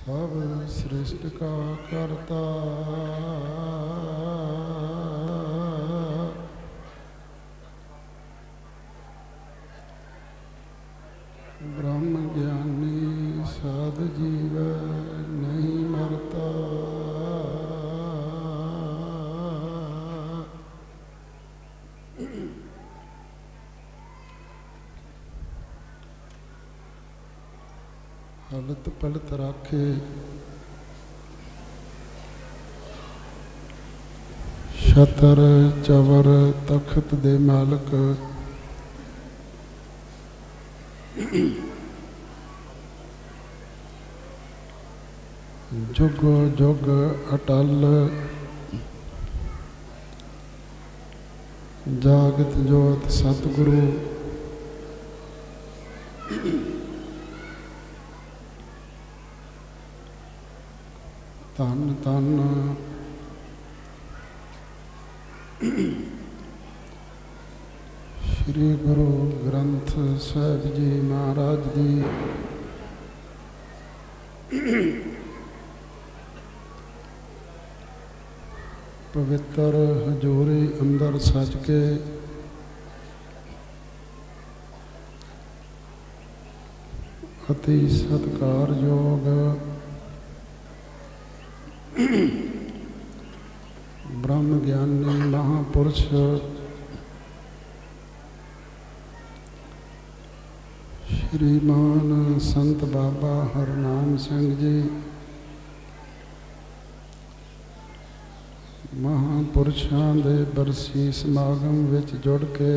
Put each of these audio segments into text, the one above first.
ਸਭ ਸ੍ਰਿਸ਼ਟ ਕਾ ਕਰਤਾ ਬ੍ਰਹਮ ਗਿਆਨੀ ਸਾਧ ਜੀਵ ਨਹੀਂ ਮਰਤਾ ਹਲਤ ਪਲਤ ਰਾਖੇ। ਛਤਰ ਚਵਰ ਤਖਤ ਦੇ ਮਾਲਕ। ਜੁਗ ਜੁਗ ਅਟਲ। ਜਾਗਤ ਜੋਤ ਸਤਿਗੁਰੂ। ਧੰਨ ਧੰਨ ਸ੍ਰੀ ਗੁਰੂ ਗ੍ਰੰਥ ਸਾਹਿਬ ਜੀ ਮਹਾਰਾਜ ਦੀ ਪਵਿੱਤਰ ਹਜ਼ੂਰੀ ਅੰਦਰ ਸੱਜ ਕੇ ਅਤੀ ਸਤਿਕਾਰਯੋਗ ਬ੍ਰਹਮ ਗਿਆਨੀ ਮਹਾਪੁਰਸ਼ ਸ਼੍ਰੀਮਾਨ ਸੰਤ ਬਾਬਾ ਹਰਨਾਮ ਸਿੰਘ ਜੀ ਮਹਾਪੁਰਸ਼ਾਂ ਦੇ ਬਰਸੀ ਸਮਾਗਮ ਵਿੱਚ ਜੁੜ ਕੇ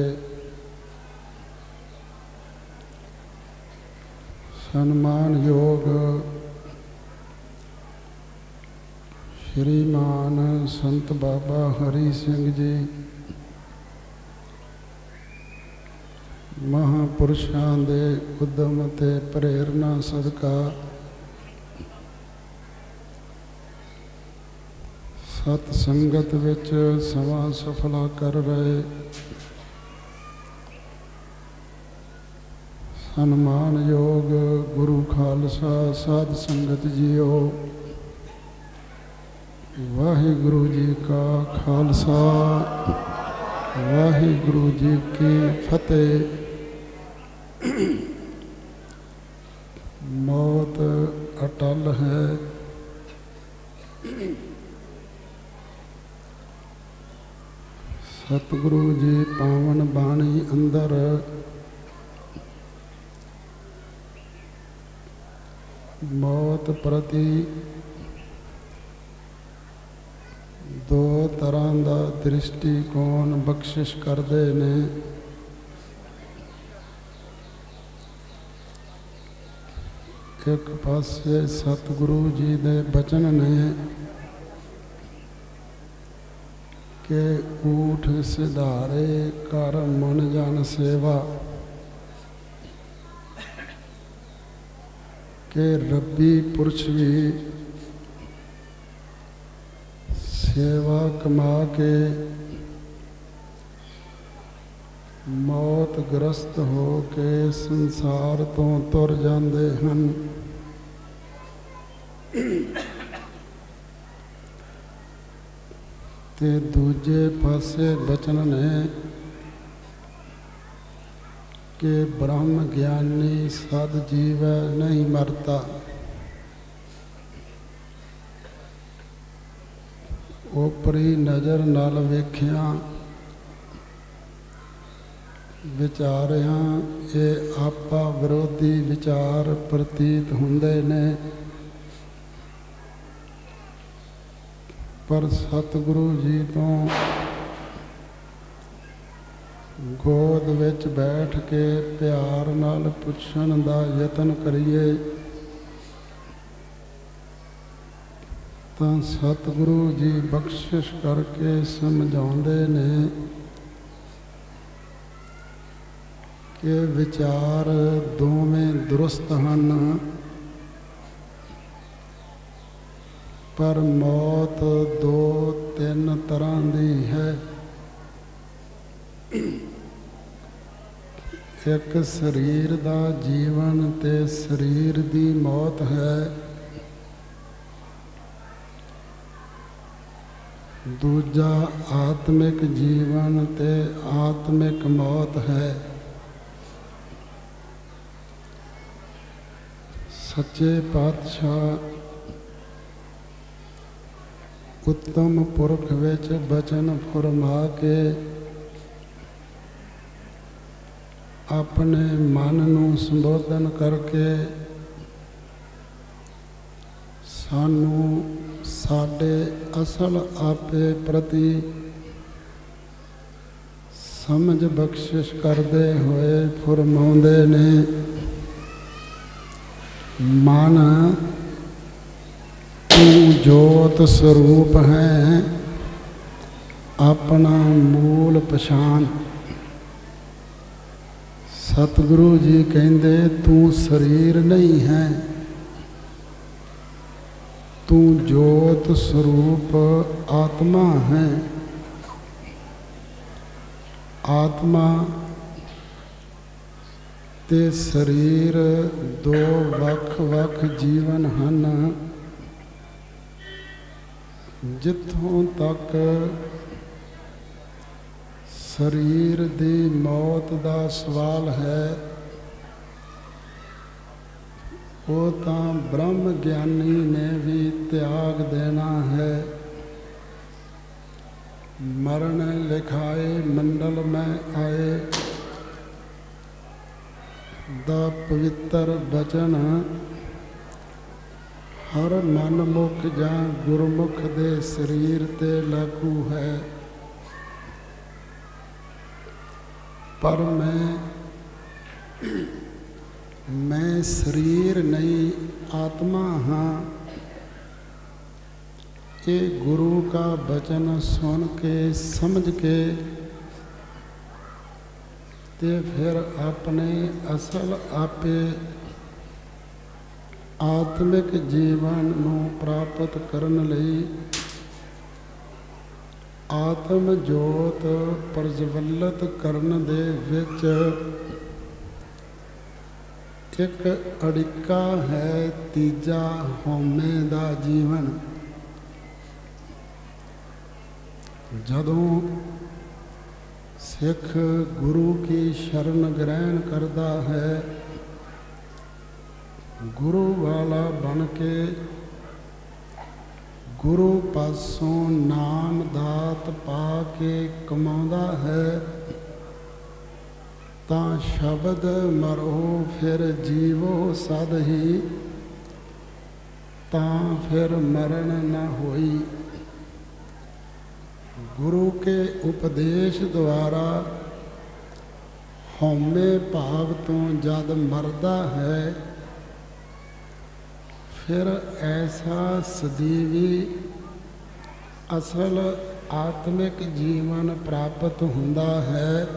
ਸਨਮਾਨਯੋਗ ਸ਼੍ਰੀਮਾਨ ਸੰਤ ਬਾਬਾ ਹਰੀ ਸਿੰਘ ਜੀ, ਮਹਾਪੁਰਸ਼ਾਂ ਦੇ ਉਦਮ ਤੇ ਪ੍ਰੇਰਣਾ ਸਦਕਾ ਸਤ ਸੰਗਤ ਵਿੱਚ ਸਮਾਂ ਸਫਲਾ ਕਰ ਰਹੇ। ਸਨਮਾਨਯੋਗ ਗੁਰੂ ਖਾਲਸਾ ਸਾਧ ਸੰਗਤ ਜੀਓ ਵਾਹਿਗੁਰੂ ਜੀ ਕਾ ਖਾਲਸਾ, ਵਾਹਿਗੁਰੂ ਜੀ ਕੀ ਫਤਿਹ। ਮੌਤ ਅਟਲ ਹੈ। ਸਤਿਗੁਰੂ ਜੀ ਪਾਵਨ ਬਾਣੀ ਅੰਦਰ। ਮੌਤ ਪ੍ਰਤੀ ਦੋ ਤਰ੍ਹਾਂ ਦਾ ਦ੍ਰਿਸ਼ਟੀਕੋਣ ਬਖਸ਼ਿਸ਼ ਕਰਦੇ ਨੇ। ਇੱਕ ਪਾਸੇ ਸਤਿਗੁਰੂ ਜੀ ਦੇ ਬਚਨ ਨੇ ਕਿ ਊਠ ਸਿਧਾਰੇ ਕਰ ਮਨ ਜਨ ਸੇਵਾ। ਕਿ ਰੱਬੀ ਪੁਰਸ਼ ਵੀ ਸੇਵਾ ਕਮਾ ਕੇ ਮੌਤ ਗ੍ਰਸਤ ਹੋ ਕੇ ਸੰਸਾਰ ਤੋਂ ਤੁਰ ਜਾਂਦੇ ਹਨ। ਤੇ ਦੂਜੇ ਪਾਸੇ ਬਚਨ ਨੇ ਕਿ ਬ੍ਰਹਮ ਗਿਆਨੀ ਸਦ ਜੀਵ ਨਹੀਂ ਮਰਤਾ। ਉਪਰੀ ਨਜ਼ਰ ਨਾਲ ਵੇਖਿਆ, ਵਿਚਾਰਿਆਂ, ਇਹ ਆਪਾ ਵਿਰੋਧੀ ਵਿਚਾਰ ਪ੍ਰਤੀਤ ਹੁੰਦੇ ਨੇ। ਪਰ ਸਤਿਗੁਰੂ ਜੀ ਤੋਂ ਗੋਦ ਵਿੱਚ ਬੈਠ ਕੇ ਪਿਆਰ ਨਾਲ ਪੁੱਛਣ ਦਾ ਯਤਨ ਕਰੀਏ ਤਾਂ ਸਤਿਗੁਰੂ ਜੀ ਬਖਸ਼ਿਸ਼ ਕਰਕੇ ਸਮਝਾਉਂਦੇ ਨੇ ਕਿ ਵਿਚਾਰ ਦੋਵੇਂ ਦਰੁਸਤ ਹਨ। ਪਰ ਮੌਤ ਦੋ ਤਿੰਨ ਤਰ੍ਹਾਂ ਦੀ ਹੈ। ਇੱਕ ਸਰੀਰ ਦਾ ਜੀਵਨ ਤੇ ਸਰੀਰ ਦੀ ਮੌਤ ਹੈ। ਦੂਜਾ ਆਤਮਿਕ ਜੀਵਨ ਤੇ ਆਤਮਿਕ ਮੌਤ ਹੈ। ਸੱਚੇ ਪਾਤਸ਼ਾਹ ਉੱਤਮ ਪੁਰਖ ਵਿੱਚ ਬਚਨ ਫਰਮਾ ਕੇ ਆਪਣੇ ਮਨ ਨੂੰ ਸੰਬੋਧਨ ਕਰਕੇ ਸਾਨੂੰ ਸਾਡੇ ਅਸਲ ਆਪੇ ਪ੍ਰਤੀ ਸਮਝ ਬਖਸ਼ਿਸ਼ ਕਰਦੇ ਹੋਏ ਫਰਮਾਉਂਦੇ ਨੇ। ਮਨ ਤੂੰ ਜੋਤ ਸਰੂਪ ਹੈ, ਆਪਣਾ ਮੂਲ ਪਛਾਣ। ਸਤਿਗੁਰੂ ਜੀ ਕਹਿੰਦੇ, ਤੂੰ ਸਰੀਰ ਨਹੀਂ ਹੈ। ਤੂੰ ਜੋਤ ਸਰੂਪ ਆਤਮਾ ਹੈ। ਆਤਮਾ ਤੇ ਸਰੀਰ ਦੋ ਵੱਖ-ਵੱਖ ਜੀਵਨ ਹਨ। ਜਿੱਥੋਂ ਤੱਕ ਸਰੀਰ ਦੀ ਮੌਤ ਦਾ ਸਵਾਲ ਹੈ ਉਹ ਤਾਂ ਬ੍ਰਹਮ ਗਿਆਨੀ ਨੇ ਵੀ ਤਿਆਗ ਦੇਣਾ ਹੈ। ਮਰਨ ਲਿਖਾਏ ਮੰਡਲ ਮੈਂ ਆਏ। ਦਾ ਪਵਿੱਤਰ ਬਚਨ, ਹਰ ਮਨਮੁਖ ਜਾਂ ਗੁਰਮੁਖ ਦੇ ਸਰੀਰ ਤੇ ਲਾਗੂ ਹੈ। ਪਰ ਮੈਂ ਮੈਂ ਸਰੀਰ ਨਹੀਂ, ਆਤਮਾ ਹਾਂ। ਇਹ ਗੁਰੂ का ਬਚਨ ਸੁਣ ਕੇ, ਸਮਝ ਕੇ ਤੇ ਫਿਰ ਆਪਣੇ ਅਸਲ ਆਪੇ ਆਤਮਿਕ ਜੀਵਨ ਨੂੰ ਪ੍ਰਾਪਤ ਕਰਨ ਲਈ ਆਤਮ ਜੋਤ ਪ੍ਰਜਵਲਿਤ ਕਰਨ ਦੇ ਵਿੱਚ ਇੱਕ ਅੜਿੱਕਾ ਹੈ, ਤੀਜਾ ਹਉਮੈ ਦਾ ਜੀਵਨ। ਜਦੋਂ ਸਿੱਖ ਗੁਰੂ ਕੀ ਸ਼ਰਨ ਗ੍ਰਹਿਣ ਕਰਦਾ ਹੈ, ਗੁਰੂ ਵਾਲਾ ਬਣ ਕੇ ਗੁਰੂ ਪਾਸੋਂ ਨਾਮ ਦਾਤ ਪਾ ਕੇ ਕਮਾਉਂਦਾ ਹੈ ਤਾਂ ਸ਼ਬਦ ਮਰੋ ਫਿਰ ਜੀਵੋ ਸਦ ਹੀ, ਤਾਂ ਫਿਰ ਮਰਨ ਨਾ ਹੋਈ। ਗੁਰੂ ਕੇ ਉਪਦੇਸ਼ ਦੁਆਰਾ ਹਉਮੈ ਭਾਵ ਤੋਂ ਜਦ ਮਰਦਾ ਹੈ, ਫਿਰ ਐਸਾ ਸਦੀਵੀ ਅਸਲ ਆਤਮਿਕ ਜੀਵਨ ਪ੍ਰਾਪਤ ਹੁੰਦਾ ਹੈ।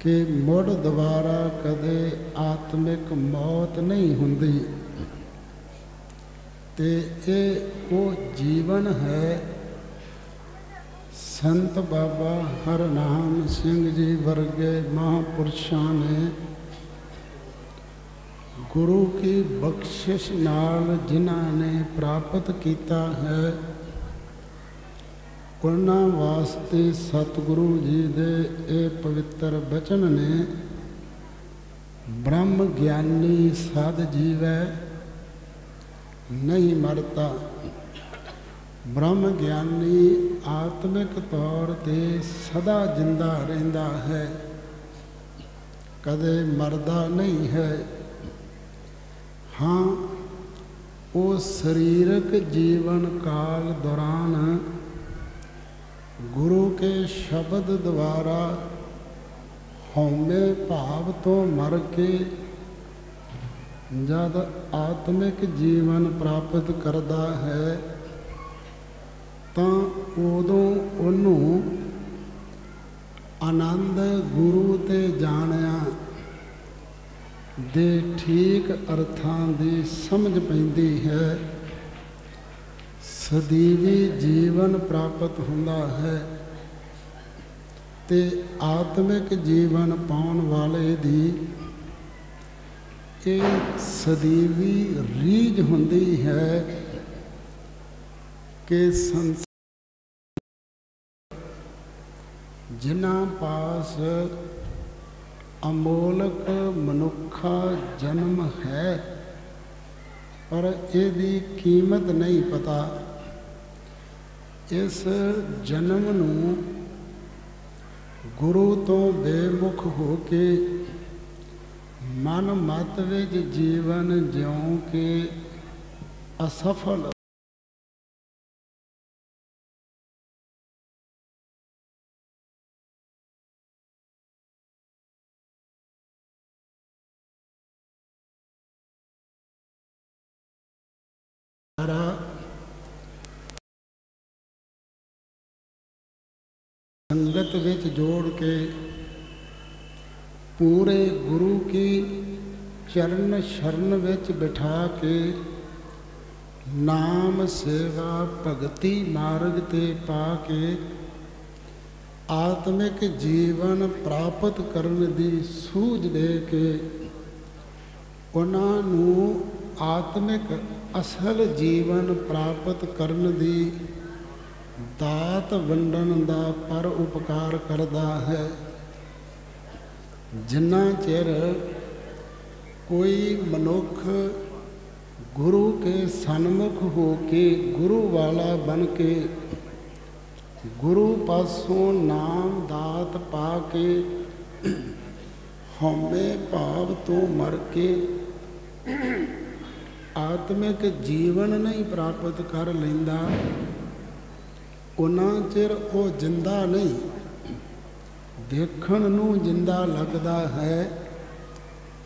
ਕਿ ਮੁੜ ਦੁਬਾਰਾ ਕਦੇ ਆਤਮਿਕ ਮੌਤ ਨਹੀਂ ਹੁੰਦੀ। ਤੇ ਇਹ ਉਹ ਜੀਵਨ ਹੈ, ਸੰਤ ਬਾਬਾ ਹਰਨਾਮ ਸਿੰਘ ਜੀ ਵਰਗੇ ਮਹਾਪੁਰਸ਼ਾਂ ਨੇ ਗੁਰੂ ਕੀ ਬਖਸ਼ਿਸ਼ ਨਾਲ ਜਿਨ੍ਹਾਂ ਨੇ ਪ੍ਰਾਪਤ ਕੀਤਾ ਹੈ। ਉਹਨਾਂ ਵਾਸਤੇ ਸਤਿਗੁਰੂ ਜੀ ਦੇ ਇਹ ਪਵਿੱਤਰ ਬਚਨ ਨੇ, ਬ੍ਰਹਮ ਗਿਆਨੀ ਸਦ ਜੀਵੈ, ਨਹੀਂ ਮਰਤਾ। ਬ੍ਰਹਮ ਗਿਆਨੀ ਆਤਮਿਕ ਤੌਰ ਤੇ ਸਦਾ ਜਿੰਦਾ ਰਹਿੰਦਾ ਹੈ। ਕਦੇ ਮਰਦਾ ਨਹੀਂ ਹੈ। ਹਾਂ, ਉਹ ਸਰੀਰਕ ਜੀਵਨ ਕਾਲ ਦੌਰਾਨ ਗੁਰੂ ਕੇ ਸ਼ਬਦ ਦੁਆਰਾ ਹਉਮੈ ਭਾਵ ਤੋਂ ਮਰ ਕੇ ਜਦ ਆਤਮਿਕ ਜੀਵਨ ਪ੍ਰਾਪਤ ਕਰਦਾ ਹੈ, ਤਾਂ ਉਦੋਂ ਉਹਨੂੰ ਆਨੰਦ ਗੁਰੂ ਤੇ ਜਾਣਿਆ ਦੇ ਠੀਕ ਅਰਥਾਂ ਦੀ ਸਮਝ ਪੈਂਦੀ ਹੈ। ਸਦੀਵੀ ਜੀਵਨ ਪ੍ਰਾਪਤ ਹੁੰਦਾ ਹੈ ਤੇ ਆਤਮਿਕ ਜੀਵਨ ਪਾਉਣ ਵਾਲੇ ਦੀ ਇਹ ਸਦੀਵੀ ਰੀਝ ਹੁੰਦੀ ਹੈ ਕਿ ਸੰਸਾਰ ਜਿਨ੍ਹਾਂ ਪਾਸ ਅਮੋਲਕ ਮਨੁੱਖਾ ਜਨਮ ਹੈ, ਪਰ ਇਹਦੀ ਕੀਮਤ ਨਹੀਂ ਪਤਾ। ਇਸ ਜਨਮ ਨੂੰ ਗੁਰੂ ਤੋਂ ਬੇਮੁਖ ਹੋ ਕੇ ਮਨ ਮਤ ਵਿੱਚ ਜੀਵਨ ਜਿਉਂ ਕੇ ਅਸਫਲ ਸੰਗਤ ਵਿੱਚ ਜੋੜ ਕੇ ਪੂਰੇ ਗੁਰੂ ਕੀ ਚਰਨ ਸ਼ਰਨ ਵਿੱਚ ਬਿਠਾ ਕੇ ਨਾਮ ਸੇਵਾ ਭਗਤੀ ਮਾਰਗ ਤੇ ਪਾ ਕੇ ਆਤਮਿਕ ਜੀਵਨ ਪ੍ਰਾਪਤ ਕਰਨ ਦੀ ਸੂਝ ਦੇ ਕੇ ਉਹਨਾਂ ਨੂੰ ਆਤਮਿਕ ਅਸਲ ਜੀਵਨ ਪ੍ਰਾਪਤ ਕਰਨ ਦੀ ਦਾਤ ਵੰਡਣ ਦਾ ਪਰ ਉਪਕਾਰ ਕਰਦਾ ਹੈ। ਜਿੰਨਾ ਚਿਰ ਕੋਈ ਮਨੁੱਖ ਗੁਰੂ ਕੇ ਸਨਮੁਖ ਹੋ ਕੇ ਗੁਰੂ ਵਾਲਾ ਬਣ ਕੇ ਗੁਰੂ ਪਾਸੋਂ ਨਾਮ ਦਾਤ ਪਾ ਕੇ ਹਉਮੈ ਭਾਵ ਤੋਂ ਮਰ ਕੇ ਆਤਮਿਕ ਜੀਵਨ ਨਹੀਂ ਪ੍ਰਾਪਤ ਕਰ ਲੈਂਦਾ ਉਹਨਾਂ ਚਿਰ ਉਹ ਜਿੰਦਾ ਨਹੀਂ। ਦੇਖਣ ਨੂੰ ਜਿੰਦਾ ਲੱਗਦਾ ਹੈ,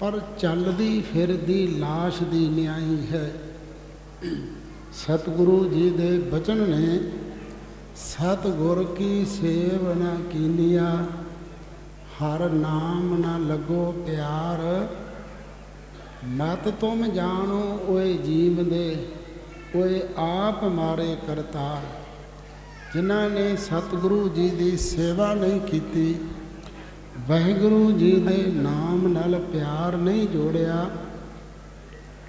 ਪਰ ਚੱਲਦੀ ਫਿਰਦੀ লাশ ਦੀ ਨਿਆਈ ਹੈ। ਸਤਿਗੁਰੂ ਜੀ ਦੇ ਬਚਨ ਨੇ, ਸਤਿਗੁਰ ਕੀ ਸੇਵ ਨਾ ਕੀਨੀਆ, ਹਰ ਨਾਮ ਨਾ ਲੱਗੋ ਪਿਆਰ। ਮਤ ਤੁਮ ਜਾਣੋ ਓਏ ਜੀਵ ਦੇ, ਓਏ ਆਪ ਮਾਰੇ ਕਰਤਾਰ। ਜਿਨ੍ਹਾਂ ਨੇ ਸਤਿਗੁਰੂ ਜੀ ਦੀ ਸੇਵਾ ਨਹੀਂ ਕੀਤੀ, ਵਾਹਿਗੁਰੂ ਜੀ ਦੇ ਨਾਮ ਨਾਲ ਪਿਆਰ ਨਹੀਂ ਜੋੜਿਆ।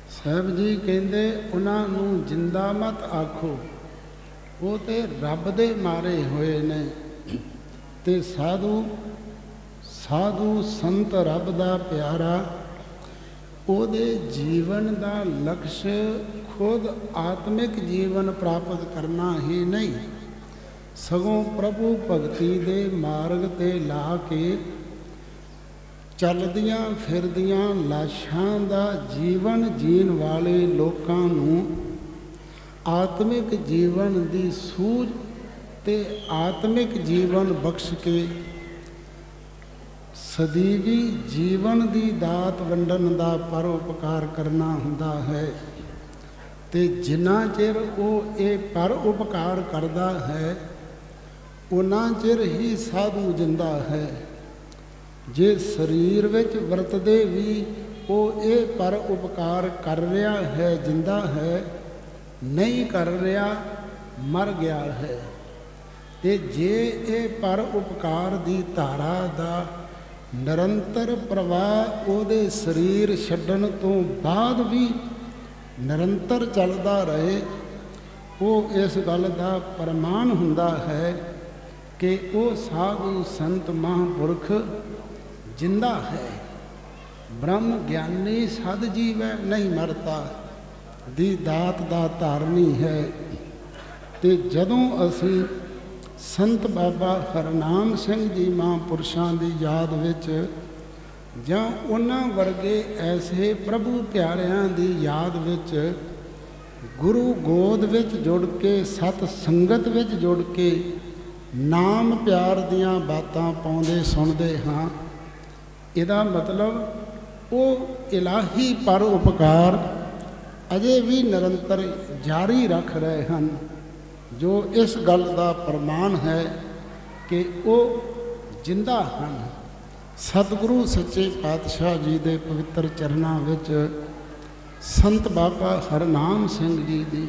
ਸਾਹਿਬ ਜੀ ਕਹਿੰਦੇ, ਉਹਨਾਂ ਨੂੰ ਜਿੰਦਾ ਮਤ ਆਖੋ, ਉਹ ਤੇ ਰੱਬ ਦੇ ਮਾਰੇ ਹੋਏ ਨੇ। ਤੇ ਸਾਧੂ ਸਾਧੂ ਸੰਤ ਰੱਬ ਦਾ ਪਿਆਰਾ, ਉਹਦੇ ਜੀਵਨ ਦਾ ਲਕਸ਼ ਖੁਦ ਆਤਮਿਕ ਜੀਵਨ ਪ੍ਰਾਪਤ ਕਰਨਾ ਹੀ ਨਹੀਂ। ਸਗੋਂ ਪ੍ਰਭੂ ਭਗਤੀ ਦੇ ਮਾਰਗ ਤੇ ਲਾ ਕੇ ਚੱਲਦੀਆਂ ਫਿਰਦੀਆਂ ਲਾਸ਼ਾਂ ਦਾ ਜੀਵਨ ਜੀਣ ਵਾਲੇ ਲੋਕਾਂ ਨੂੰ ਆਤਮਿਕ ਜੀਵਨ ਦੀ ਸੂਝ ਤੇ ਆਤਮਿਕ ਜੀਵਨ ਬਖਸ਼ ਕੇ ਸਦੀਵੀ ਜੀਵਨ ਦੀ ਦਾਤ ਵੰਡਣ ਦਾ ਪਰ ਉਪਕਾਰ ਕਰਨਾ ਹੁੰਦਾ ਹੈ ਤੇ ਜਿੰਨਾ ਚਿਰ ਉਹ ਇਹ ਪਰ ਉਪਕਾਰ ਕਰਦਾ ਹੈ ਉਹਨਾਂ ਚਿਰ ਹੀ ਸਾਧੂ ਜਿੰਦਾ ਹੈ। ਜੇ ਸਰੀਰ ਵਿੱਚ ਵਰਤਦੇ ਵੀ ਉਹ ਇਹ ਪਰ ਉਪਕਾਰ ਕਰ ਰਿਹਾ ਹੈ, ਜਿੰਦਾ ਹੈ, ਨਹੀਂ ਕਰ ਰਿਹਾ, ਮਰ ਗਿਆ ਹੈ। ਤੇ ਜੇ ਇਹ ਪਰ ਉਪਕਾਰ ਦੀ ਧਾਰਾ ਦਾ ਨਿਰੰਤਰ ਪ੍ਰਵਾਹ ਉਹਦੇ ਸਰੀਰ ਛੱਡਣ ਤੋਂ ਬਾਅਦ ਵੀ ਨਿਰੰਤਰ ਚੱਲਦਾ ਰਹੇ, ਉਹ ਇਸ ਗੱਲ ਦਾ ਪ੍ਰਮਾਣ ਹੁੰਦਾ ਹੈ ਕਿ ਉਹ ਸਾਧੂ ਸੰਤ ਮਹਾਂਪੁਰਖ ਜਿੰਦਾ ਹੈ। ਬ੍ਰਹਮ ਗਿਆਨੀ ਸਦ ਜੀਵੈ ਨਹੀਂ ਮਰਤਾ, ਦੀ ਦਾਤ ਦਾ ਧਾਰਨੀ ਹੈ। ਤੇ ਜਦੋਂ ਅਸੀਂ ਸੰਤ ਬਾਬਾ ਹਰਨਾਮ ਸਿੰਘ ਜੀ ਮਹਾਂਪੁਰਸ਼ਾਂ ਦੀ ਯਾਦ ਵਿੱਚ ਜਾਂ ਉਹਨਾਂ ਵਰਗੇ ਐਸੇ ਪ੍ਰਭੂ ਪਿਆਰਿਆਂ ਦੀ ਯਾਦ ਵਿੱਚ ਗੁਰੂ ਗੋਦ ਵਿੱਚ ਜੁੜ ਕੇ, ਸਤ ਸੰਗਤ ਵਿੱਚ ਜੁੜ ਕੇ ਨਾਮ ਪਿਆਰ ਦੀਆਂ ਬਾਤਾਂ ਪਾਉਂਦੇ, ਸੁਣਦੇ ਹਾਂ। ਇਹਦਾ ਮਤਲਬ ਉਹ ਇਲਾਹੀ ਪਰ ਉਪਕਾਰ ਅਜੇ ਵੀ ਨਿਰੰਤਰ ਜਾਰੀ ਰੱਖ ਰਹੇ ਹਨ, ਜੋ ਇਸ ਗੱਲ ਦਾ ਪ੍ਰਮਾਣ ਹੈ ਕਿ ਉਹ ਜਿੰਦਾ ਹਨ। ਸਤਿਗੁਰੂ ਸੱਚੇ ਪਾਤਸ਼ਾਹ ਜੀ ਦੇ ਪਵਿੱਤਰ ਚਰਨਾਂ ਵਿੱਚ ਸੰਤ ਬਾਬਾ ਹਰਨਾਮ ਸਿੰਘ ਜੀ ਦੀ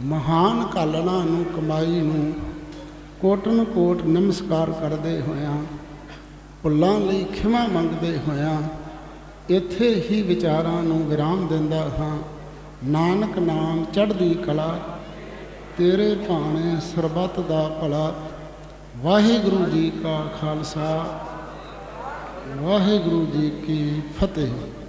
ਮਹਾਨ ਕਾਲਣਾ ਨੂੰ ਕਮਾਈ ਨੂੰ ਕੋਟਨ ਕੋਟ ਨਮਸਕਾਰ ਕਰਦੇ ਹੋਇਆਂ, ਭੁੱਲਾਂ ਲਈ ਖਿਮਾ ਮੰਗਦੇ ਹੋਇਆਂ, ਇੱਥੇ ਹੀ ਵਿਚਾਰਾਂ ਨੂੰ ਵਿਰਾਮ ਦਿੰਦਾ ਹਾਂ। ਨਾਨਕ ਨਾਮ ਚੜ੍ਹਦੀ ਕਲਾ, ਤੇਰੇ ਭਾਣੇ ਸਰਬੱਤ ਦਾ ਭਲਾ। ਵਾਹਿਗੁਰੂ ਜੀ ਕਾ ਖਾਲਸਾ, ਵਾਹਿਗੁਰੂ ਜੀ ਕੀ ਫਤਿਹ।